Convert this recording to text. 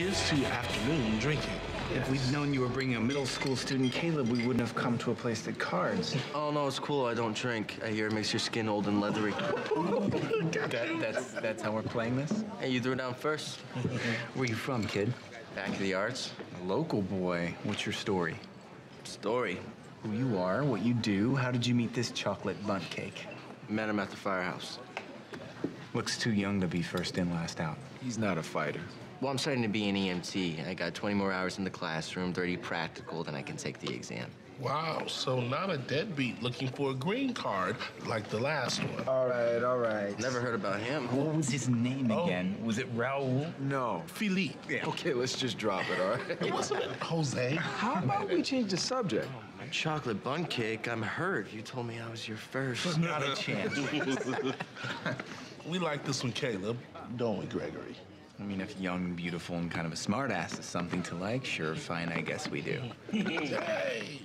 Here's to afternoon drinking. If we'd known you were bringing a middle school student, Caleb, we wouldn't have come to a place that cards. Oh no, it's cool. I don't drink. I hear it makes your skin old and leathery. That, that's that's how we're playing this. Hey, you threw it down first. Where you from, kid? Back of the Yards. A local boy. What's your story? Story. Who you are, what you do. How did you meet this chocolate Bundt cake? Met him at the firehouse. Looks too young to be first in, last out. He's not a fighter. Well, I'm starting to be an EMT. I got 20 more hours in the classroom, 30 practical, then I can take the exam. Wow, so not a deadbeat looking for a green card like the last one. All right, all right. Never heard about him. What was his name Oh. again? Was it Raul? No. Philippe. Yeah. Okay, let's just drop it, all right? It wasn't it Jose. How about we change the subject? Oh, chocolate bun cake. I'm hurt. You told me I was your first. Not a chance. We like this one, Caleb, don't we, Gregory? I mean, if young, beautiful, and kind of a smartass is something to like, sure, fine, I guess we do. Hey.